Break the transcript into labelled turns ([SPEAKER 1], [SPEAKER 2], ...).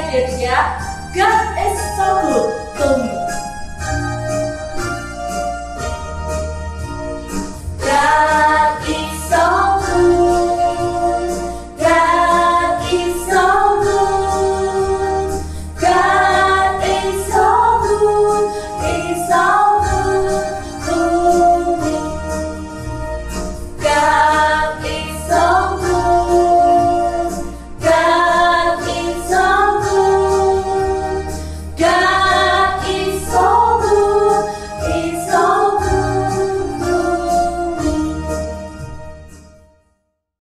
[SPEAKER 1] Indonesia dia God is so good